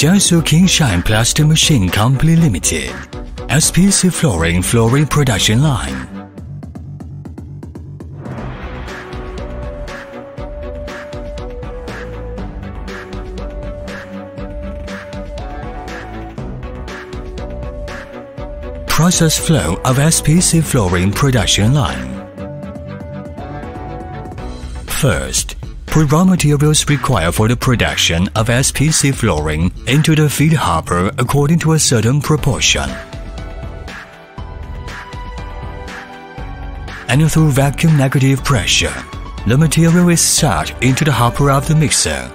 Jiangsu Kingshine Plaster Machine Company Limited, SPC Flooring Flooring Production Line. Process flow of SPC Flooring Production Line. First, put raw materials required for the production of SPC flooring into the feed hopper according to a certain proportion. And through vacuum negative pressure, the material is sucked into the hopper of the mixer.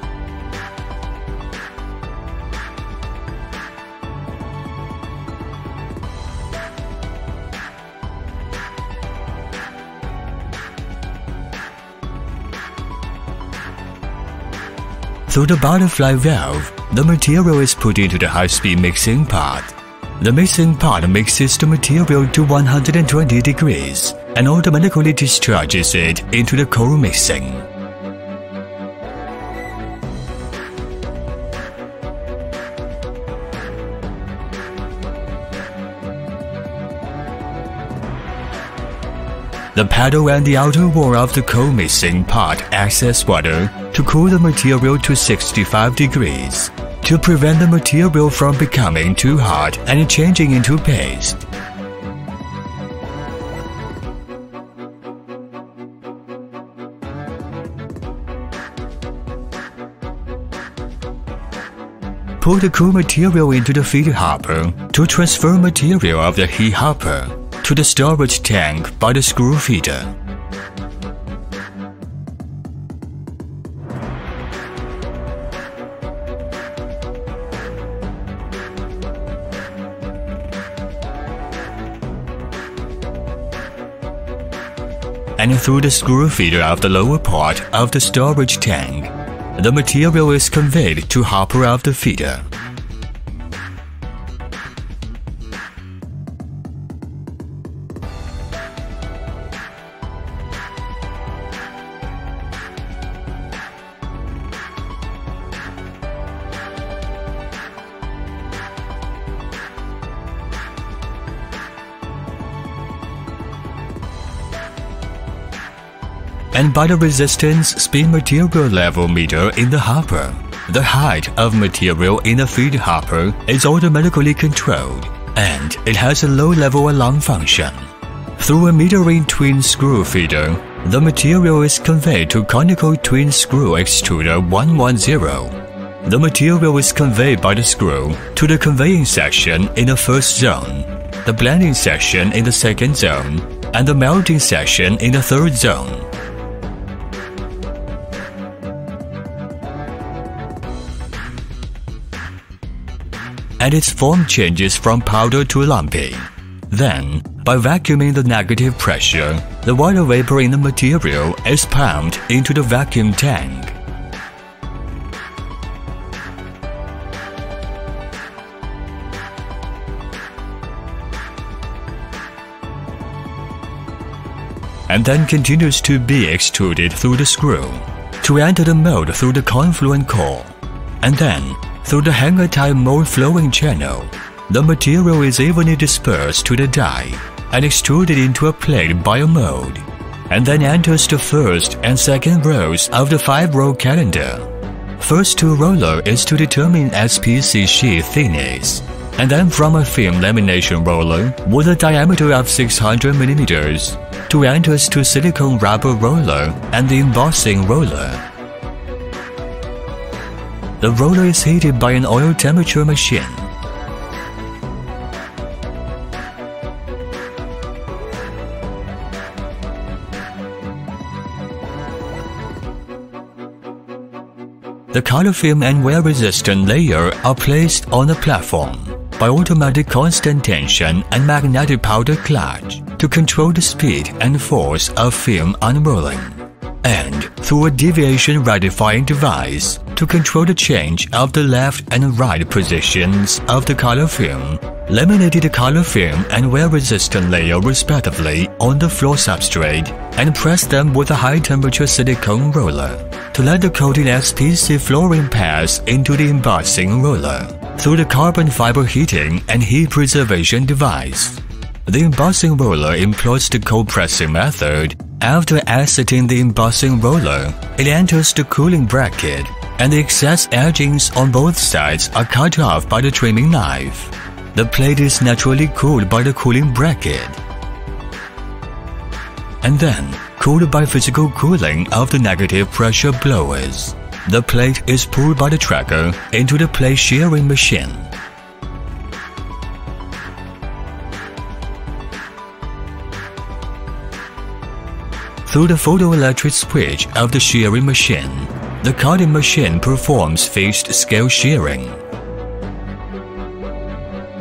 Through the butterfly valve, the material is put into the high-speed mixing pot. The mixing pot mixes the material to 120 degrees and automatically discharges it into the cold mixing. The paddle and the outer wall of the cold mixing pot access water to cool the material to 65 degrees to prevent the material from becoming too hot and changing into paste. Put the cool material into the feed hopper to transfer material of the heat hopper to the storage tank by the screw feeder. and through the screw feeder of the lower part of the storage tank, the material is conveyed to hopper of the feeder. And by the resistance speed material level meter in the hopper. The height of material in the feed hopper is automatically controlled, and it has a low-level alarm function. Through a metering twin screw feeder, the material is conveyed to conical twin screw extruder 110. The material is conveyed by the screw to the conveying section in the first zone, the blending section in the second zone, and the melting section in the third zone. And its form changes from powder to lumpy. Then, by vacuuming the negative pressure, the water vapor in the material is pumped into the vacuum tank. and then continues to be extruded through the screw to enter the mold through the confluent core, and then through the hanger-type mold flowing channel, the material is evenly dispersed to the die and extruded into a plate by a mold, and then enters the first and second rows of the five-row calender. First two roller is to determine SPC sheet thickness, and then from a film lamination roller with a diameter of 600 mm to enters to silicone rubber roller and the embossing roller. The roller is heated by an oil temperature machine. The color film and wear-resistant layer are placed on the platform by automatic constant tension and magnetic powder clutch to control the speed and force of film unrolling. And through a deviation rectifying device, To control the change of the left and right positions of the color film, laminated the color film and wear-resistant layer respectively on the floor substrate and press them with a high-temperature silicone roller to let the coated SPC flooring pass into the embossing roller through the carbon fiber heating and heat preservation device. The embossing roller employs the cold pressing method. After exiting the embossing roller, it enters the cooling bracket and the excess edgings on both sides are cut off by the trimming knife. The plate is naturally cooled by the cooling bracket and then cooled by physical cooling of the negative pressure blowers. The plate is pulled by the tracker into the plate shearing machine. Through the photoelectric switch of the shearing machine, the cutting machine performs phased scale shearing.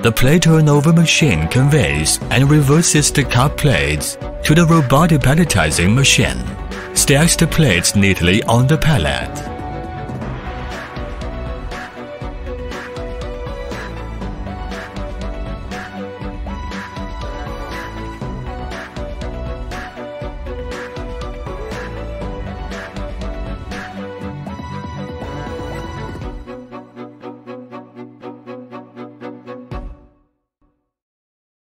The plate turnover machine conveys and reverses the cut plates to the robotic palletizing machine, stacks the plates neatly on the pallet.